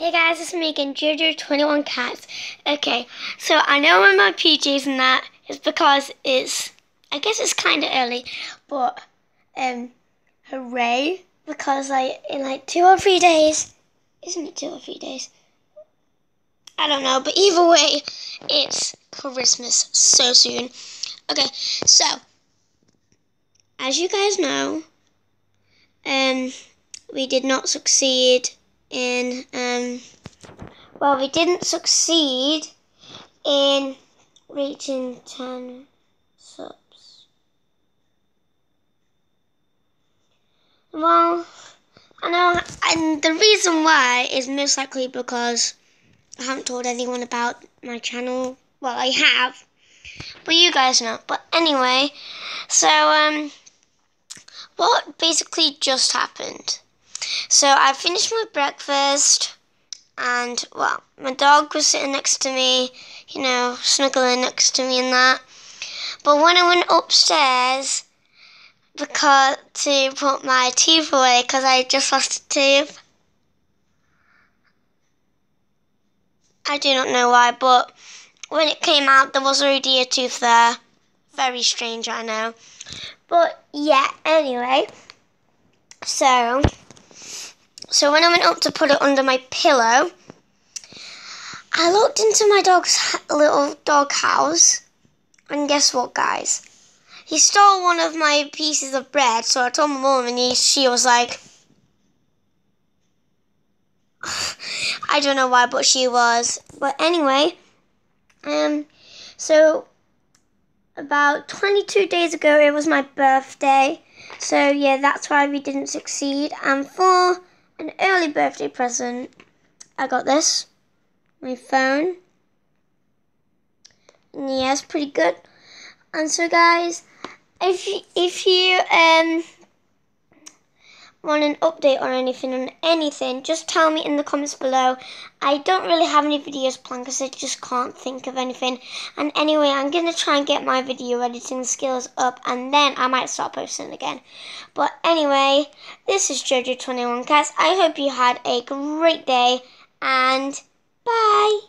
Hey guys, it's me again, Jojo21 Cats. Okay, so I know I'm in my PJs and that is because it's, I guess it's kind of early, but, um, hooray, because like, in like two or three days, isn't it two or three days? I don't know, but either way, it's Christmas so soon. Okay, so, as you guys know, um, we did not succeed in um well we didn't succeed in reaching 10 subs. Well I know and the reason why is most likely because I haven't told anyone about my channel. Well I have but you guys know. But anyway so um what basically just happened so I finished my breakfast and well, my dog was sitting next to me, you know, snuggling next to me and that. But when I went upstairs because to put my teeth away because I just lost a tooth. I do not know why, but when it came out, there was already a tooth there. Very strange, I know. But yeah, anyway. So, so when I went up to put it under my pillow, I looked into my dog's little dog house, and guess what, guys? He stole one of my pieces of bread, so I told my mom, and he, she was like, I don't know why, but she was. But anyway, um, so about 22 days ago, it was my birthday. So yeah, that's why we didn't succeed. And for an early birthday present. I got this, my phone. Yeah, it's pretty good. And so, guys, if you, if you um want an update or anything on anything, just tell me in the comments below. I don't really have any videos planned because I just can't think of anything. And anyway, I'm going to try and get my video editing skills up and then I might start posting again. But anyway, this is Jojo21 Cats. I hope you had a great day and bye.